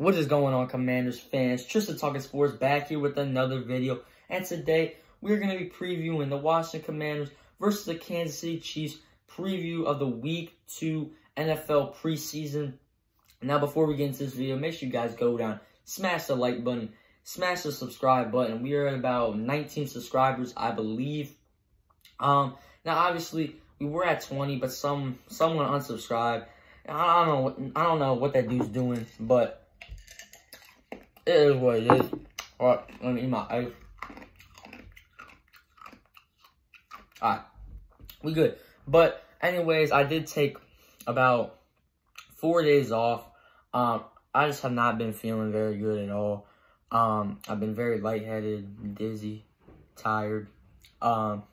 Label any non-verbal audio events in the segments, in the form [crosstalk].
What is going on, Commanders fans? Tristan Talking Sports back here with another video. And today, we're going to be previewing the Washington Commanders versus the Kansas City Chiefs preview of the Week 2 NFL preseason. Now, before we get into this video, make sure you guys go down, smash the like button, smash the subscribe button. We are at about 19 subscribers, I believe. Um, now, obviously, we were at 20, but some someone unsubscribed. I don't know. I don't know what that dude's doing, but it is what it is. Alright, let me eat my ice. Alright, we good. But anyways, I did take about four days off. Um, I just have not been feeling very good at all. Um, I've been very lightheaded, dizzy, tired. Um,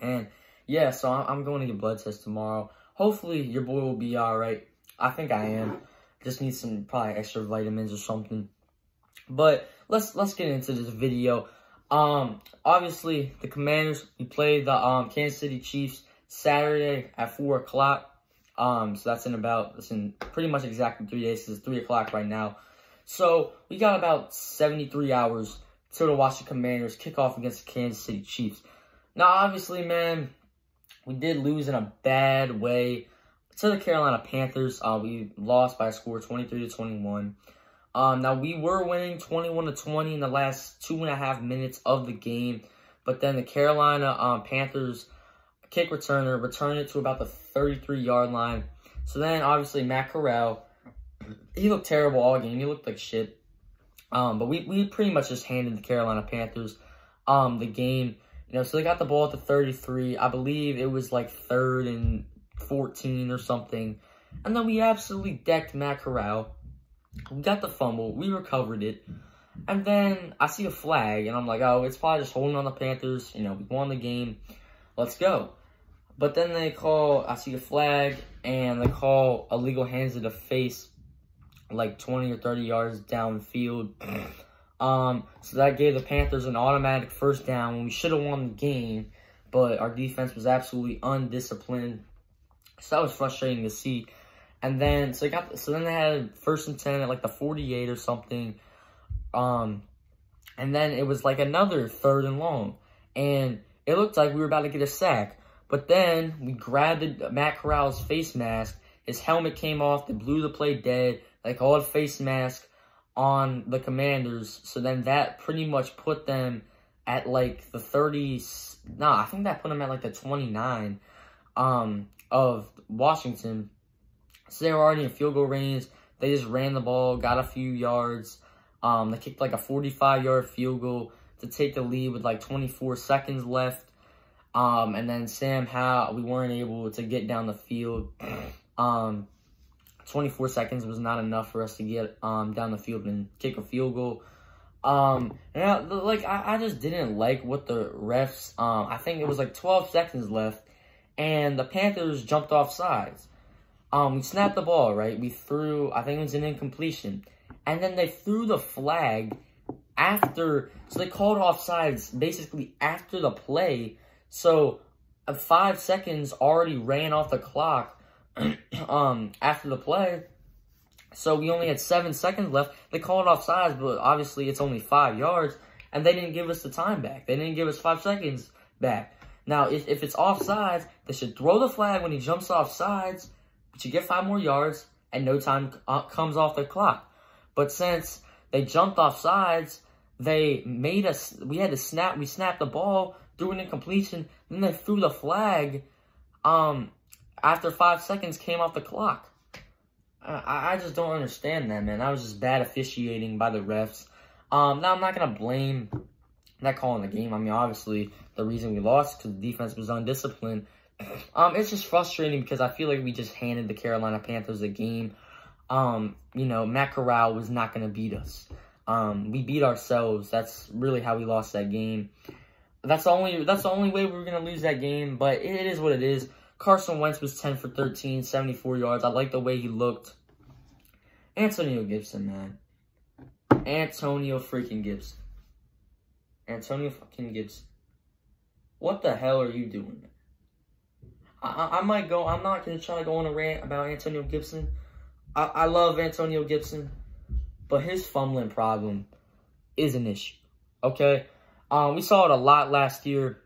and yeah, so I'm going to get blood test tomorrow. Hopefully your boy will be all right. I think I am. Just need some probably extra vitamins or something. But let's let's get into this video. Um, obviously the Commanders we played the um Kansas City Chiefs Saturday at four o'clock. Um, so that's in about that's in pretty much exactly three days. It's three o'clock right now. So we got about 73 hours till the Washington Commanders kick off against the Kansas City Chiefs. Now, obviously, man, we did lose in a bad way to the Carolina Panthers. Uh, we lost by a score 23 to 21. Um, now, we were winning 21 to 20 in the last two and a half minutes of the game, but then the Carolina um, Panthers kick returner returned it to about the 33-yard line. So then, obviously, Matt Corral, he looked terrible all game. He looked like shit. Um, but we, we pretty much just handed the Carolina Panthers um, the game. You know, so they got the ball at the 33. I believe it was like third and 14 or something. And then we absolutely decked Matt Corral. We got the fumble. We recovered it. And then I see a flag, and I'm like, oh, it's probably just holding on the Panthers. You know, we won the game. Let's go. But then they call, I see a flag, and they call illegal hands to the face like 20 or 30 yards downfield. um, so that gave the Panthers an automatic first down when we should have won the game, but our defense was absolutely undisciplined. So that was frustrating to see. And then, so they got, so then they had first and 10 at like the 48 or something. Um, and then it was like another third and long. And it looked like we were about to get a sack. But then we grabbed the, Matt Corral's face mask. His helmet came off. They blew the play dead. They called face mask on the commanders. So then that pretty much put them at like the 30s. No, I think that put them at like the 29 um, of Washington. So they were already in field goal range. They just ran the ball, got a few yards. Um, they kicked like a 45-yard field goal to take the lead with like 24 seconds left. Um, and then Sam Howell, we weren't able to get down the field. [clears throat] Um, 24 seconds was not enough for us to get um, down the field and kick a field goal. Um, and I, like, I, I just didn't like what the refs, um, I think it was like 12 seconds left, and the Panthers jumped off sides. Um, we snapped the ball, right? We threw, I think it was an incompletion. And then they threw the flag after, so they called off sides basically after the play. So uh, five seconds already ran off the clock [clears throat] um, after the play. So we only had seven seconds left. They called off sides, but obviously it's only five yards. And they didn't give us the time back. They didn't give us five seconds back. Now, if, if it's offsides, they should throw the flag when he jumps off you get five more yards and no time uh, comes off the clock. But since they jumped off sides, they made us, we had to snap, we snapped the ball, threw an incompletion, then they threw the flag, um, after five seconds came off the clock. I, I just don't understand that, man. That was just bad officiating by the refs. Um, now, I'm not going to blame that call in the game. I mean, obviously, the reason we lost because the defense was undisciplined. Um, it's just frustrating because I feel like we just handed the Carolina Panthers a game. Um, you know, Matt Corral was not going to beat us. Um, we beat ourselves. That's really how we lost that game. That's the only that's the only way we were going to lose that game, but it, is what it is. Carson Wentz was 10 for 13, 74 yards. I like the way he looked. Antonio Gibson, man. Antonio freaking Gibson. Antonio fucking Gibson. What the hell are you doing? I, I might go, I'm not going to try to go on a rant about Antonio Gibson. I, I love Antonio Gibson. but his fumbling problem is an issue. Okay, um, we saw it a lot last year.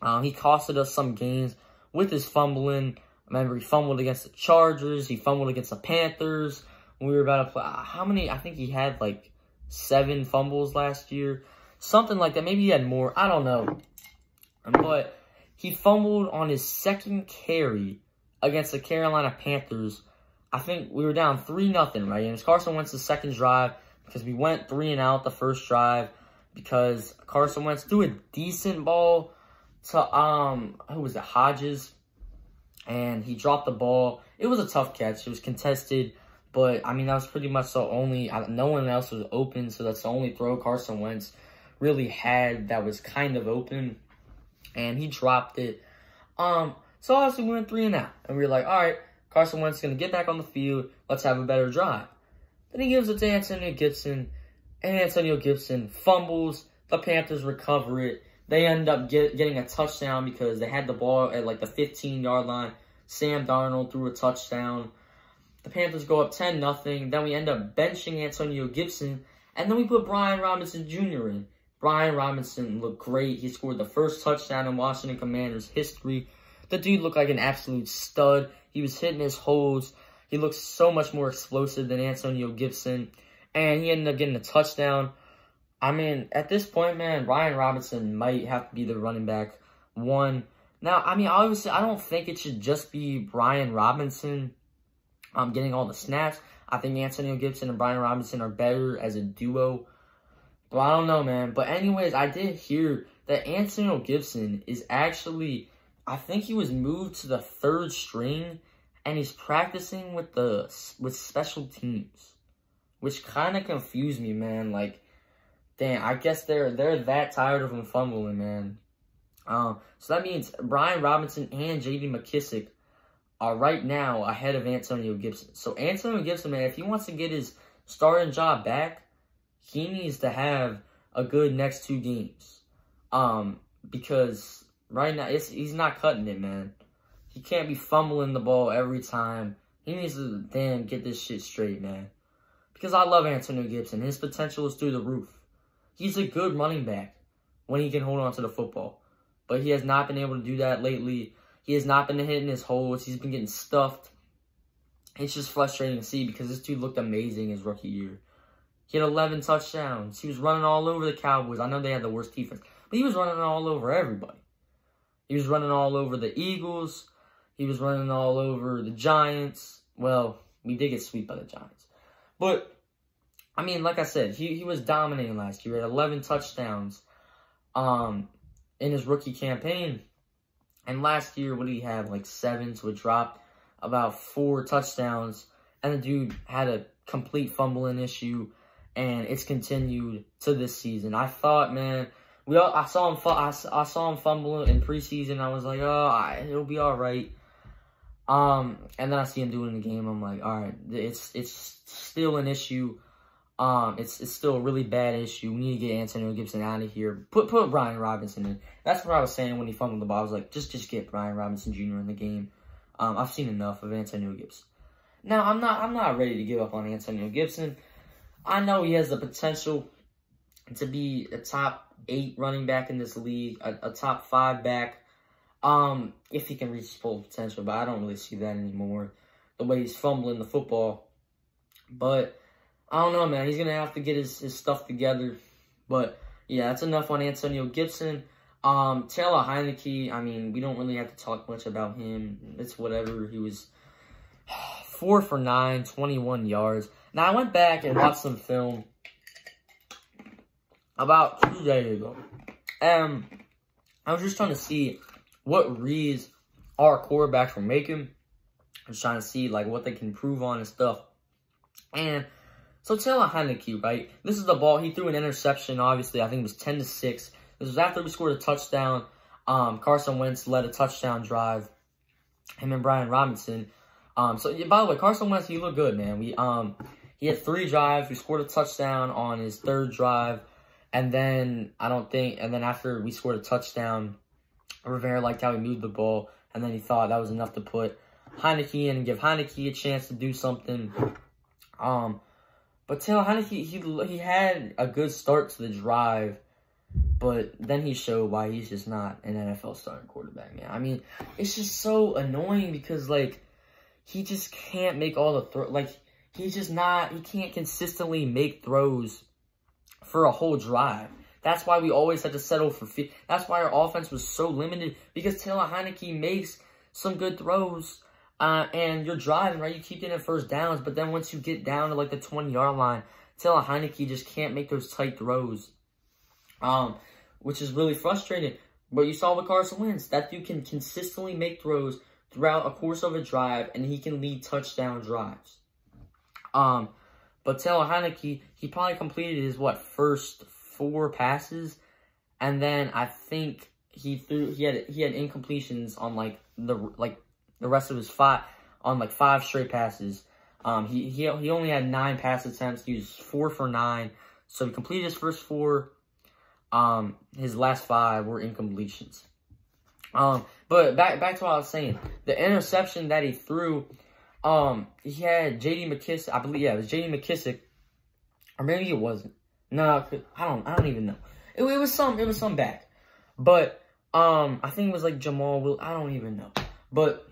Um, he costed us some games with his fumbling. Remember, he fumbled against the Chargers. He fumbled against the Panthers. When we were about to play, uh, how many? I think he had like seven fumbles last year, something like that. Maybe he had more. I don't know, but he fumbled on his second carry against the Carolina Panthers. I think we were down 3 nothing, right? And it was Carson Wentz's second drive because we went 3 and out the first drive because Carson Wentz threw a decent ball to, um, who was it, Hodges, and he dropped the ball. It was a tough catch. It was contested, but, I mean, that was pretty much the only, no one else was open, so that's the only throw Carson Wentz really had that was kind of open, and he dropped it. Um, so obviously we went three and out, and we were like, all right, Carson Wentz is to get back on the field. Let's have a better drive. Then he gives it to Antonio Gibson, and Antonio Gibson fumbles. The Panthers recover it. They end up get, getting a touchdown because they had the ball at like the 15-yard line. Sam Darnold threw a touchdown. The Panthers go up 10 nothing. Then we end up benching Antonio Gibson, and then we put Brian Robinson Jr. in. Brian Robinson looked great. He scored the first touchdown in Washington Commanders history. The dude looked like an absolute stud. He was hitting his holes. He looks so much more explosive than Antonio Gibson. And he ended up getting a touchdown. I mean, at this point, man, Brian Robinson might have to be the running back one. Now, I mean, obviously, I don't think it should just be Brian Robinson um, getting all the snaps. I think Antonio Gibson and Brian Robinson are better as a duo. But I don't know, man. But anyways, I did hear that Antonio Gibson is actually I think he was moved to the third string, and he's practicing with the with special teams, which kind of confused me, man. Like, damn, I guess they're they're that tired of him fumbling, man. Um, so that means Brian Robinson and J.D. McKissic are right now ahead of Antonio Gibson. So Antonio Gibson, man, if he wants to get his starting job back, he needs to have a good next two games. Um, because Right now, it's, he's not cutting it, man. He can't be fumbling the ball every time. He needs to damn get this shit straight, man. Because I love Antonio Gibson. His potential is through the roof. He's a good running back when he can hold on to the football. But he has not been able to do that lately. He has not been hitting his holes. He's been getting stuffed. It's just frustrating to see because this dude looked amazing his rookie year. He had 11 touchdowns. He was running all over the Cowboys. I know they had the worst defense. But he was running all over everybody. He was running all over the Eagles. He was running all over the Giants. Well, we did get swept by the Giants. But, I mean, like I said, he, he was dominating last year. He had 11 touchdowns um, in his rookie campaign. And last year, what did he have? Like seven, so it dropped about four touchdowns. And the dude had a complete fumbling issue. And it's continued to this season. I thought, man, we all, I saw him I, I saw him fumble in preseason. I was like, oh, it'll be all right. Um, and then I see him doing in the game. I'm like, all right, it's it's still an issue. Um, it's it's still a really bad issue. We need to get Antonio Gibson out of here. Put put Brian Robinson in. That's what I was saying when he fumbled the ball. I was like, just just get Brian Robinson Jr. in the game. Um, I've seen enough of Antonio Gibson. Now I'm not I'm not ready to give up on Antonio Gibson. I know he has the potential to be a top eight running back in this league, a, a top five back. Um, if he can reach his full potential, but I don't really see that anymore. The way he's fumbling the football. But I don't know, man. He's gonna have to get his, his stuff together. But yeah, that's enough on Antonio Gibson. Um, Taylor Heinicke, I mean, we don't really have to talk much about him. It's whatever. He was [sighs] four for nine, 21 yards. Now, I went back and watched some film about two days ago. And I was just trying to see what reads our quarterbacks were making. I was trying to see like what they can improve on and stuff. And so Taylor Heinicke, right? This is the ball. He threw an interception, obviously. I think it was 10 to 6. This was after we scored a touchdown. Um, Carson Wentz led a touchdown drive. Him and Brian Robinson. Um, so yeah, by the way, Carson Wentz, he looked good, man. We um he had three drives. We scored a touchdown on his third drive. And then I don't think, and then after we scored a touchdown, Rivera liked how he moved the ball, and then he thought that was enough to put Heinicke in and give Heinicke a chance to do something. Um, but Taylor Heinicke, he he had a good start to the drive, but then he showed why he's just not an NFL starting quarterback, man. I mean, it's just so annoying because like he just can't make all the throw. Like he's just not. He can't consistently make throws for a whole drive. That's why we always had to settle for. Feet that's why our offense was so limited because Taylor Heinicke makes some good throws uh, and you're driving, right? You keep getting first downs, but then once you get down to like the 20 yard line, Taylor Heinicke just can't make those tight throws, um, which is really frustrating. But you saw with Carson Wentz, that dude can consistently make throws throughout a course of a drive, and he can lead touchdown drives. Um, but Taylor Heinicke, he probably completed his what first four passes, and then I think he threw he had he had incompletions on like the like the rest of his five on like five straight passes. Um, he he he only had nine pass attempts. He was four for nine, so he completed his first four. Um, his last five were incompletions. Um, but back back to what I was saying, the interception that he threw, um, he had J.D. McKissic. I believe yeah, it was J.D. McKissic, or maybe it wasn't. No, I don't I don't even know. It, it was some it was some back, but um, I think it was like Jamal Will. I don't even know, but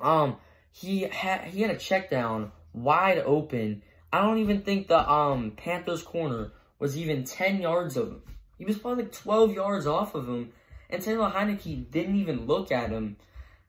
um, he had he had a check down wide open. I don't even think the um Panthers corner was even 10 yards of him. He was probably like 12 yards off of him. And Taylor Heinicke didn't even look at him.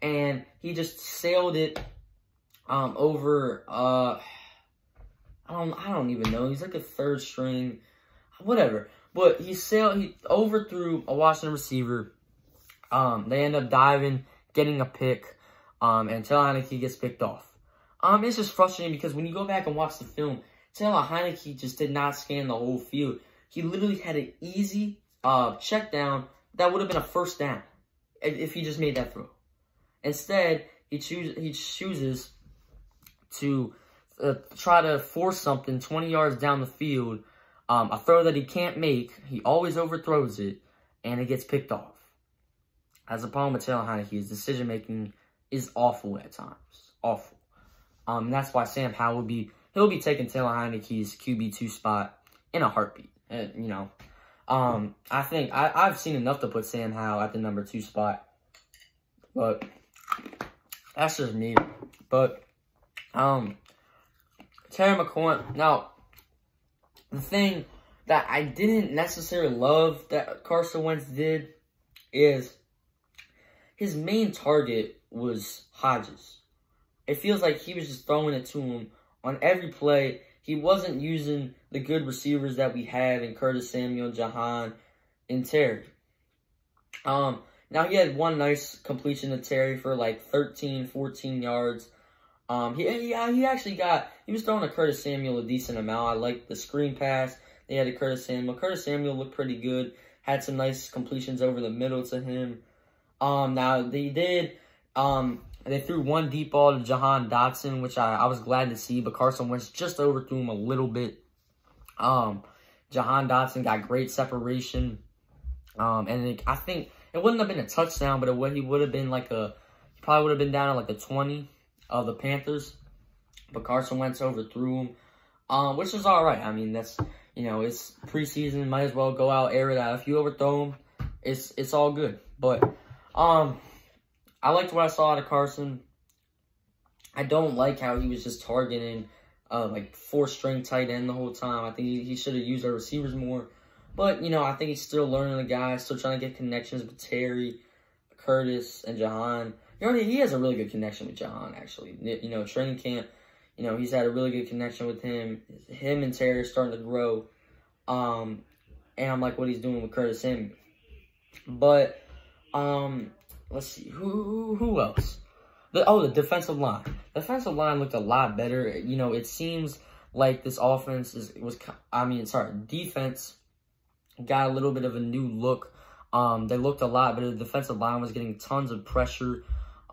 And he just sailed it um over uh I don't I don't even know. He's like a third string. Whatever. But he sailed he overthrew a Washington receiver. Um they end up diving, getting a pick um, and Taylor Heinicke gets picked off. Um, it's just frustrating because when you go back and watch the film, Taylor Heinicke just did not scan the whole field. He literally had an easy uh, check down that would have been a first down if he just made that throw. Instead, he, choose, he chooses to uh, try to force something 20 yards down the field, um, a throw that he can't make. He always overthrows it, and it gets picked off. As a problem with Taylor Heinicke, his decision-making is awful at times. Awful. Um, that's why Sam Howell will be, he'll be taking Taylor Heinicke's QB2 spot in a heartbeat. Uh, you know, um, I think I, I've seen enough to put Sam Howell at the number two spot. But that's just me. But, um, Terry McLaurin, now, the thing that I didn't necessarily love that Carson Wentz did is his main target was Hodges. It feels like he was just throwing it to him on every play. He wasn't using the good receivers that we had in Curtis Samuel, Jahan, and Terry. Um, now he had one nice completion to Terry for like 13, 14 yards. Um, he, yeah, he actually got, he was throwing to Curtis Samuel a decent amount. I like the screen pass they had to Curtis Samuel. Curtis Samuel looked pretty good. Had some nice completions over the middle to him. Um, now they did um, they threw one deep ball to Jahan Dotson, which I, I was glad to see, but Carson Wentz just overthrew him a little bit. Um, Jahan Dotson got great separation. Um, and it, I think it wouldn't have been a touchdown, but it would, he would have been like a, he probably would have been down at like a 20 of the Panthers. But Carson Wentz overthrew him, um, which is all right. I mean, that's, you know, it's preseason. Might as well go out, air it out. If you overthrow him, it's, it's all good. But, um, I liked what I saw out of Carson. I don't like how he was just targeting uh, like four string tight end the whole time. I think he, he should have used our receivers more. But, you know, I think he's still learning the guy, still trying to get connections with Terry, Curtis, and Jahan. He, already, he has a really good connection with Jahan, actually. You know, training camp, you know, he's had a really good connection with him. Him and Terry are starting to grow. Um, and I'm like what he's doing with Curtis Samuel. But, um, let's see, who, who else? The, oh, the defensive line. The defensive line looked a lot better. You know, it seems like this offense is was. I mean, sorry, defense got a little bit of a new look. Um, they looked a lot better. The defensive line was getting tons of pressure.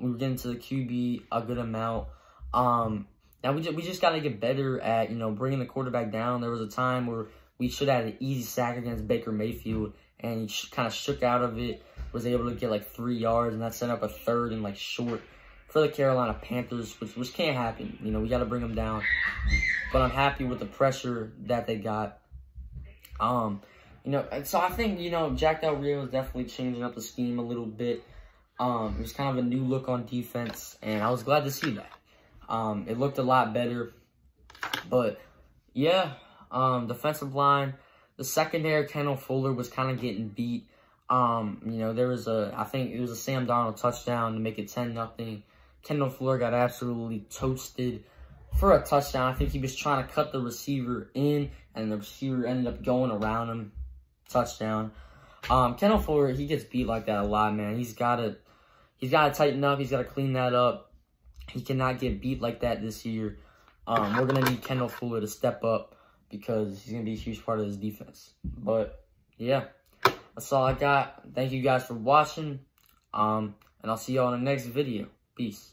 We were getting to the QB a good amount. Um, now we just, we just got to get better at you know bringing the quarterback down. There was a time where we should have an easy sack against Baker Mayfield, and he kind of shook out of it was able to get like three yards, and that set up a third and like short for the Carolina Panthers, which, which can't happen. You know, we got to bring them down. But I'm happy with the pressure that they got. Um, you know, so I think, you know, Jack Del Rio is definitely changing up the scheme a little bit. Um, it was kind of a new look on defense, and I was glad to see that. Um, it looked a lot better. But, yeah, um, defensive line, the secondary, Kendall Fuller was kind of getting beat. Um, you know, there was a, I think it was a Sam Darnold touchdown to make it 10 nothing. Kendall Fuller got absolutely toasted for a touchdown. I think he was trying to cut the receiver in, and the receiver ended up going around him. Touchdown. Um, Kendall Fuller, he gets beat like that a lot, man. He's got to, he's got to tighten up. He's got to clean that up. He cannot get beat like that this year. Um, we're gonna need Kendall Fuller to step up because he's gonna be a huge part of this defense. But yeah, that's all I got. Thank you guys for watching. Um, and I'll see you all in the next video. Peace.